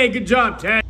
Hey, good job, Ted.